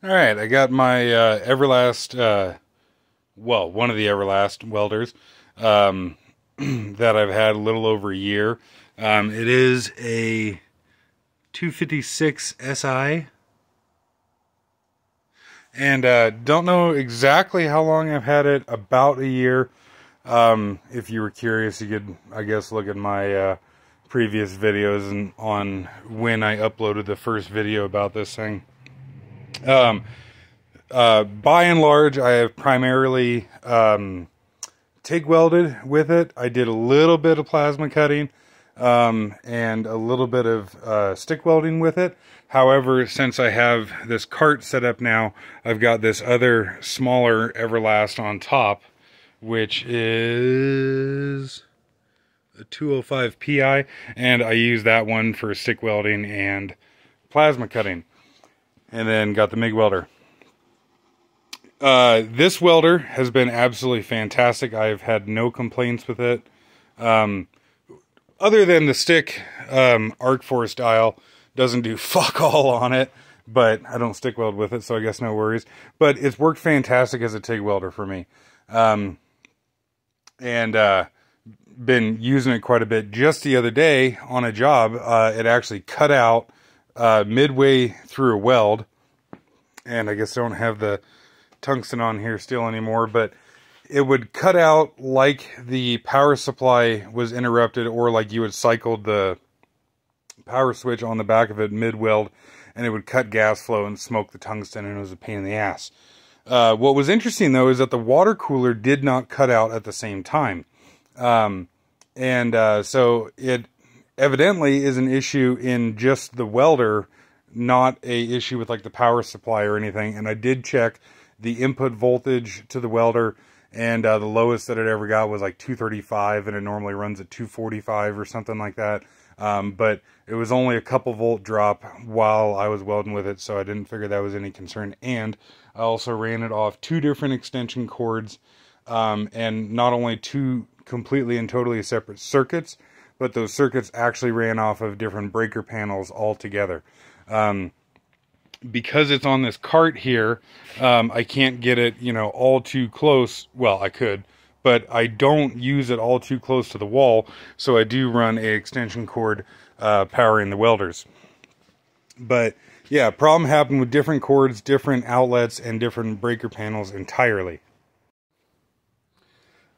All right, I got my uh, Everlast, uh, well, one of the Everlast welders um, that I've had a little over a year. Um, it is a 256 SI. And uh, don't know exactly how long I've had it, about a year. Um, if you were curious, you could, I guess, look at my uh, previous videos and on when I uploaded the first video about this thing. Um, uh, by and large, I have primarily um, TIG welded with it. I did a little bit of plasma cutting um, and a little bit of uh, stick welding with it. However, since I have this cart set up now, I've got this other smaller Everlast on top, which is a 205 PI, and I use that one for stick welding and plasma cutting and then got the MIG welder. Uh, this welder has been absolutely fantastic. I've had no complaints with it. Um, other than the stick um, arc force dial doesn't do fuck all on it, but I don't stick weld with it, so I guess no worries. But it's worked fantastic as a TIG welder for me. Um, and uh, been using it quite a bit. Just the other day on a job, uh, it actually cut out uh, midway through a weld. And I guess I don't have the tungsten on here still anymore, but it would cut out like the power supply was interrupted or like you had cycled the power switch on the back of it mid-weld and it would cut gas flow and smoke the tungsten and it was a pain in the ass. Uh, what was interesting though is that the water cooler did not cut out at the same time. Um, and uh, so it evidently is an issue in just the welder, not a issue with like the power supply or anything. And I did check the input voltage to the welder, and uh, the lowest that it ever got was like 235, and it normally runs at 245 or something like that. Um, but it was only a couple volt drop while I was welding with it, so I didn't figure that was any concern. And I also ran it off two different extension cords, um, and not only two completely and totally separate circuits, but those circuits actually ran off of different breaker panels altogether. Um, because it's on this cart here, um, I can't get it, you know, all too close. Well, I could, but I don't use it all too close to the wall, so I do run a extension cord uh, powering the welders. But yeah, problem happened with different cords, different outlets, and different breaker panels entirely.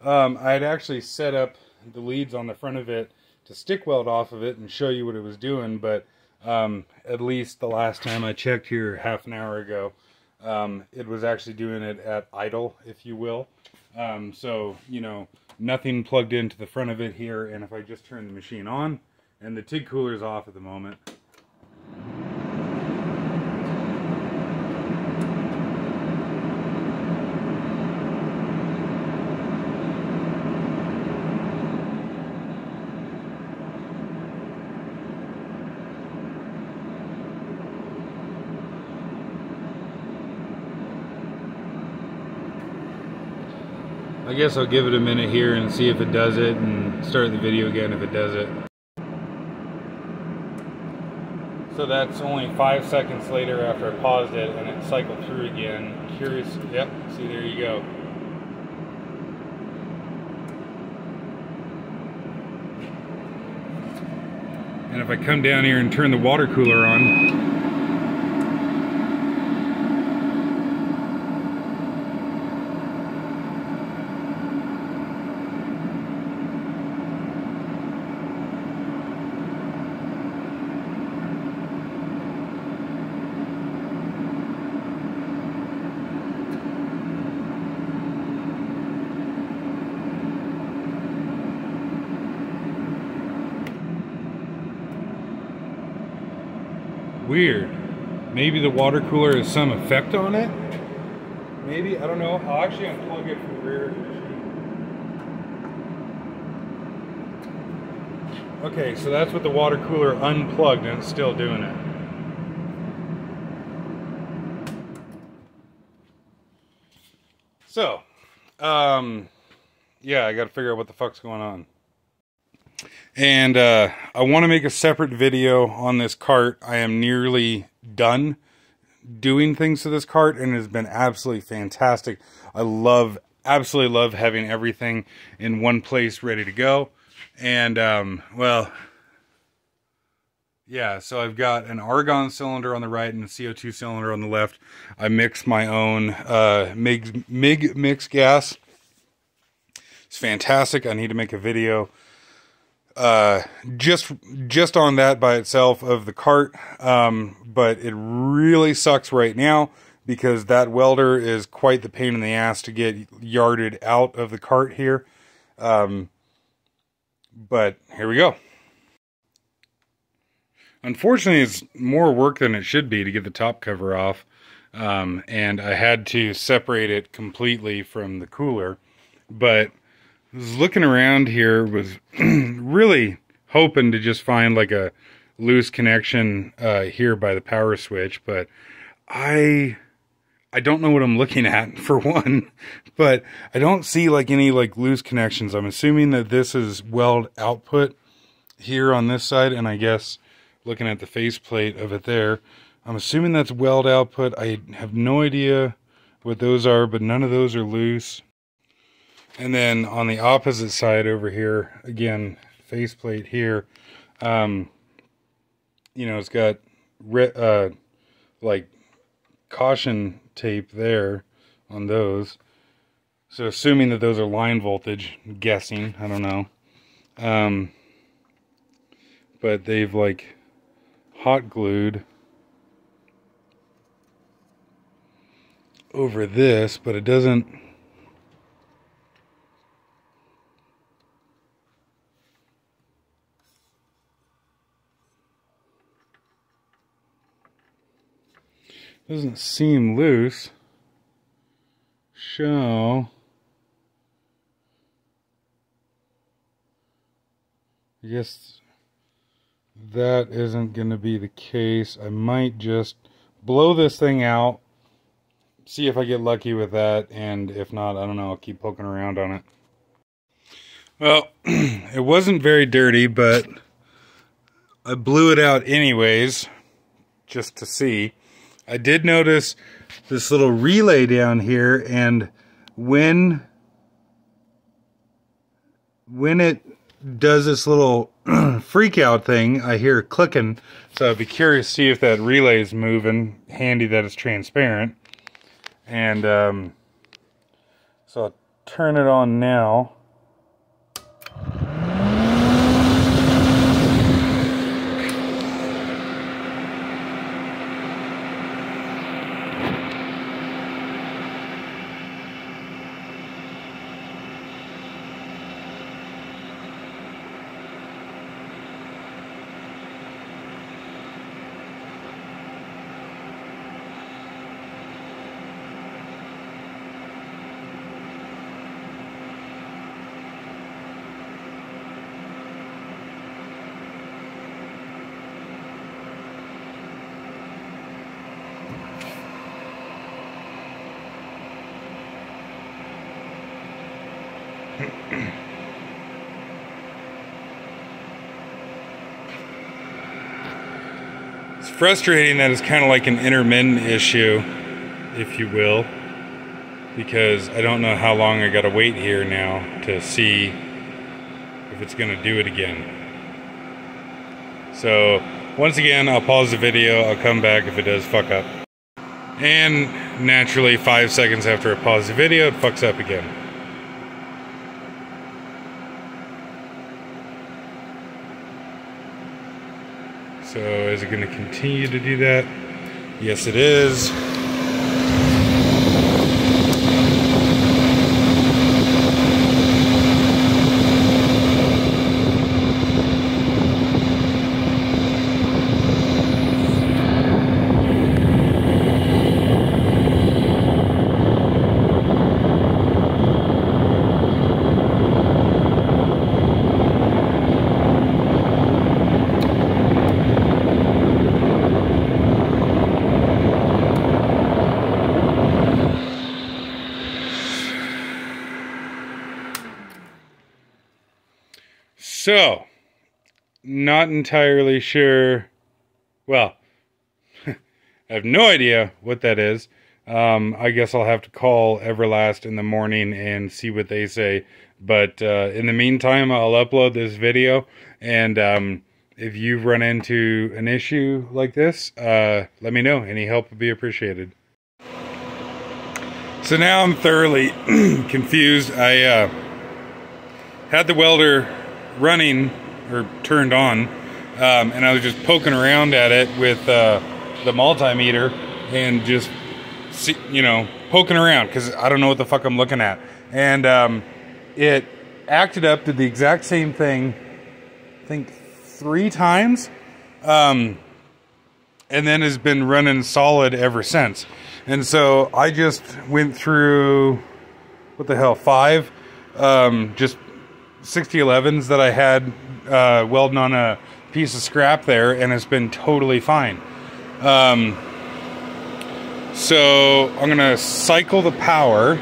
Um, I had actually set up the leads on the front of it to stick weld off of it and show you what it was doing, but um, at least the last time I checked here half an hour ago, um, it was actually doing it at idle, if you will. Um, so, you know, nothing plugged into the front of it here, and if I just turn the machine on, and the TIG cooler is off at the moment, guess I'll give it a minute here and see if it does it and start the video again if it does it. So that's only five seconds later after I paused it and it cycled through again. Curious, yep, see there you go. And if I come down here and turn the water cooler on, Weird. Maybe the water cooler has some effect on it? Maybe, I don't know. I'll actually unplug it from the rear. Okay, so that's with the water cooler unplugged and it's still doing it. So, um, yeah, I got to figure out what the fuck's going on. And uh, I want to make a separate video on this cart. I am nearly done doing things to this cart and it has been absolutely fantastic. I love, absolutely love having everything in one place ready to go. And, um, well, yeah, so I've got an argon cylinder on the right and a CO2 cylinder on the left. I mix my own uh, MIG, MIG mix gas. It's fantastic. I need to make a video uh, just just on that by itself of the cart. Um, but it really sucks right now because that welder is quite the pain in the ass to get yarded out of the cart here. Um, but here we go. Unfortunately, it's more work than it should be to get the top cover off. Um, and I had to separate it completely from the cooler. But Was looking around here, was really hoping to just find like a loose connection uh, here by the power switch. But I I don't know what I'm looking at for one, but I don't see like any like loose connections. I'm assuming that this is weld output here on this side, and I guess looking at the faceplate of it there, I'm assuming that's weld output. I have no idea what those are, but none of those are loose. And then on the opposite side over here, again, faceplate here, um, you know, it's got uh, like caution tape there on those. So assuming that those are line voltage, guessing, I don't know. Um, but they've like hot glued over this, but it doesn't doesn't seem loose. So I guess that isn't going to be the case. I might just blow this thing out, see if I get lucky with that, and if not, I don't know, I'll keep poking around on it. Well, it wasn't very dirty, but I blew it out anyways, just to see. I did notice this little relay down here, and when when it does this little freak out thing, I hear clicking. So I'd be curious to see if that relay is moving. Handy that it's transparent. And um, so I'll turn it on now. Frustrating that it's kind of like an intermittent issue, if you will, because I don't know how long I got to wait here now to see if it's going to do it again. So, once again, I'll pause the video, I'll come back if it does fuck up. And naturally, five seconds after I pause the video, it fucks up again. So is it going to continue to do that? Yes, it is. So, not entirely sure. Well, I have no idea what that is. Um, I guess I'll have to call Everlast in the morning and see what they say. But uh, in the meantime, I'll upload this video. And um, if you've run into an issue like this, uh, let me know. Any help would be appreciated. So now I'm thoroughly confused. I uh, had the welder running or turned on, um, and I was just poking around at it with uh, the multimeter and just, see, you know, poking around because I don't know what the fuck I'm looking at. And um, it acted up, did the exact same thing, I think three times, um, and then has been running solid ever since. And so I just went through, what the hell, five um, just 6011s that I had uh, welding on a piece of scrap there, and it's been totally fine. Um, so I'm to cycle the power.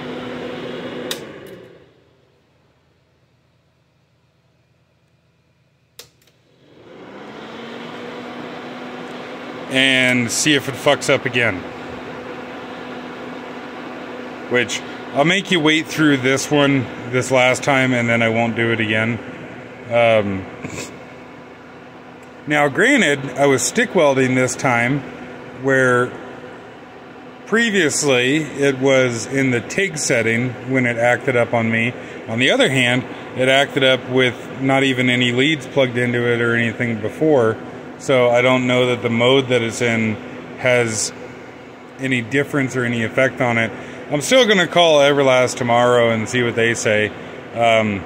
And see if it fucks up again. Which I'll make you wait through this one this last time and then I won't do it again. Um, now, granted, I was stick welding this time where previously it was in the TIG setting when it acted up on me. On the other hand, it acted up with not even any leads plugged into it or anything before. So I don't know that the mode that it's in has any difference or any effect on it. I'm still going to call Everlast tomorrow and see what they say. Um,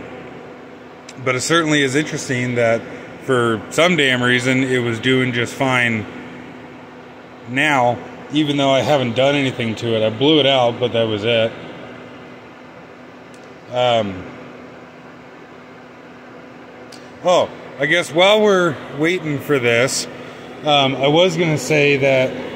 but it certainly is interesting that for some damn reason it was doing just fine now, even though I haven't done anything to it. I blew it out, but that was it. Um, oh, I guess while we're waiting for this, um, I was going to say that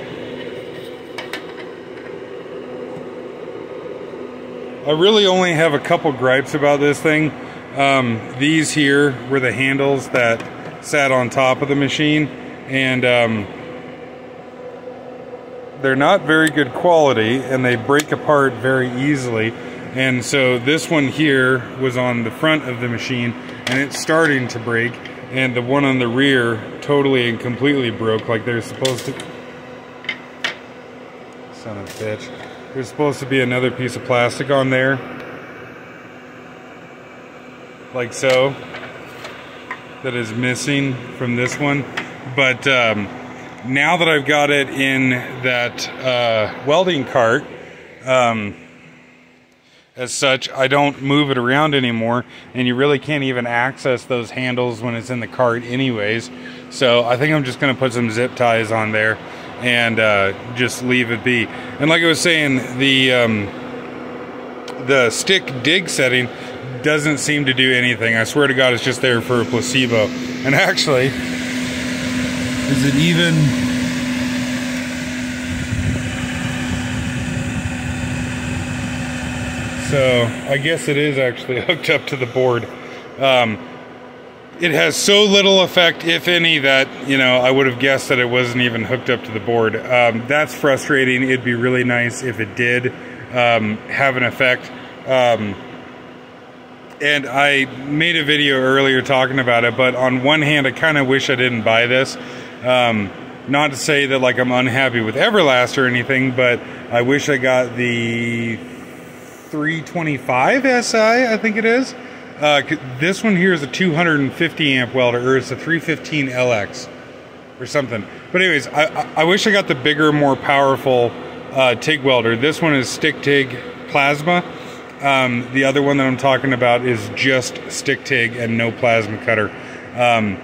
I really only have a couple gripes about this thing. Um, these here were the handles that sat on top of the machine and um, they're not very good quality and they break apart very easily. And so this one here was on the front of the machine and it's starting to break and the one on the rear totally and completely broke like they're supposed to. Son of a bitch there's supposed to be another piece of plastic on there. Like so. That is missing from this one. But um, now that I've got it in that uh, welding cart, um, as such, I don't move it around anymore, and you really can't even access those handles when it's in the cart anyways. So I think I'm just to put some zip ties on there and uh, just leave it be. And like I was saying, the um, the stick dig setting doesn't seem to do anything. I swear to God, it's just there for a placebo. And actually, is it even? So I guess it is actually hooked up to the board. Um, it has so little effect, if any, that you know I would have guessed that it wasn't even hooked up to the board. Um, that's frustrating. It'd be really nice if it did um, have an effect. Um, and I made a video earlier talking about it, but on one hand, I kind of wish I didn't buy this. Um, not to say that like I'm unhappy with Everlast or anything, but I wish I got the 325 SI, I think it is. Uh, this one here is a 250 amp welder, or it's a 315 LX or something. But anyways, I, I wish I got the bigger, more powerful uh, TIG welder. This one is stick TIG plasma. Um, the other one that I'm talking about is just stick TIG and no plasma cutter. Um,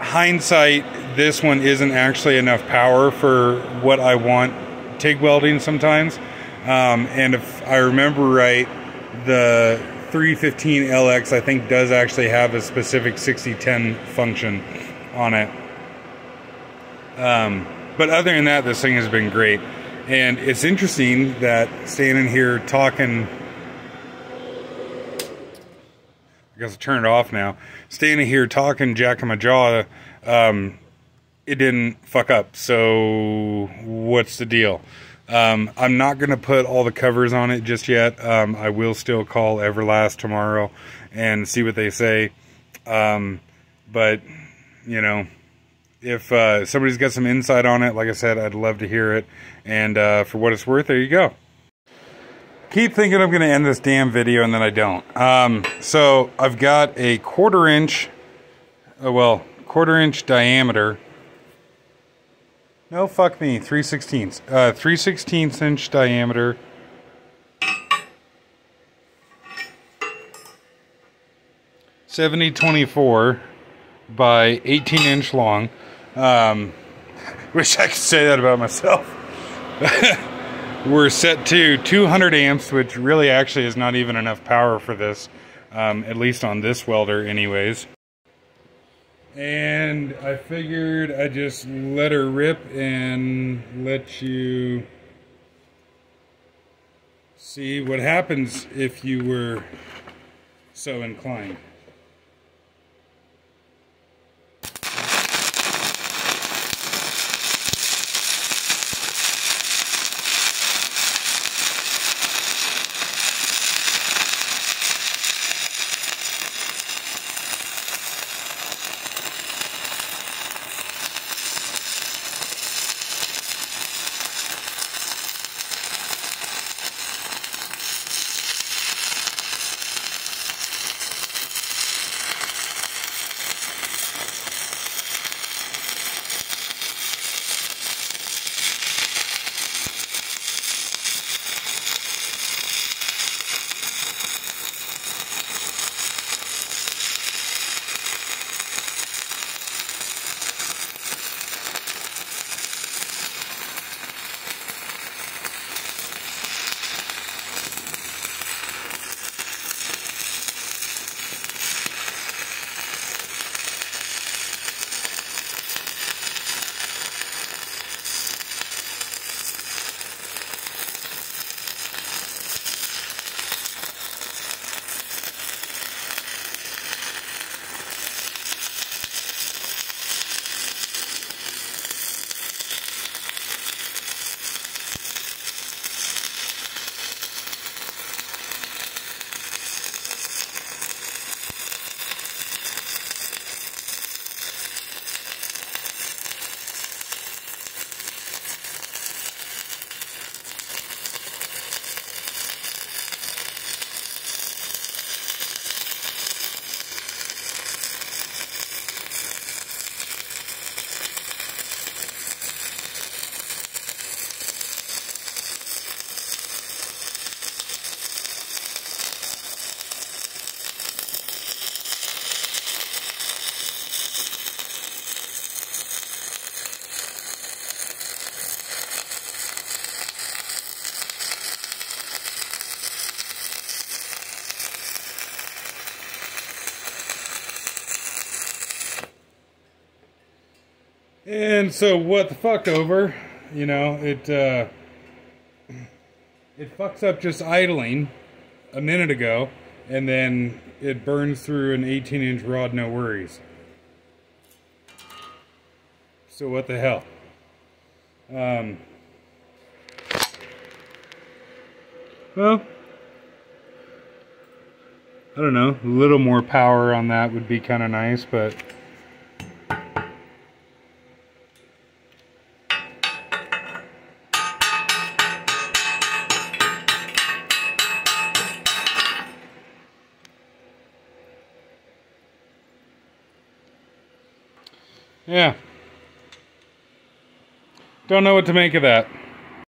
hindsight, this one isn't actually enough power for what I want TIG welding sometimes. Um, and if I remember right, the 315 LX, I think, does actually have a specific 6010 function on it. Um, but other than that, this thing has been great. And it's interesting that standing here talking, I guess I'll turn it off now. Standing here talking, jacking my jaw, um, it didn't fuck up. So what's the deal? Um, I'm not going to put all the covers on it just yet. Um, I will still call Everlast tomorrow and see what they say. Um, but, you know, if uh, somebody's got some insight on it, like I said, I'd love to hear it. And uh, for what it's worth, there you go. Keep thinking I'm going to end this damn video and then I don't. Um, so I've got a quarter inch, uh, well, quarter inch diameter no, fuck me. 3 16ths. Uh, 3 16ths inch diameter. Seventy twenty four by eighteen inch long. Um, wish I could say that about myself. We're set to 200 amps, which really actually is not even enough power for this, um, at least on this welder, anyways and I figured I'd just let her rip and let you see what happens if you were so inclined. And so what the fuck over, you know, it uh, it fucks up just idling a minute ago and then it burns through an 18 inch rod no worries. So what the hell? Um, well, I don't know, a little more power on that would be kind of nice, but Yeah. I don't know what to make of that.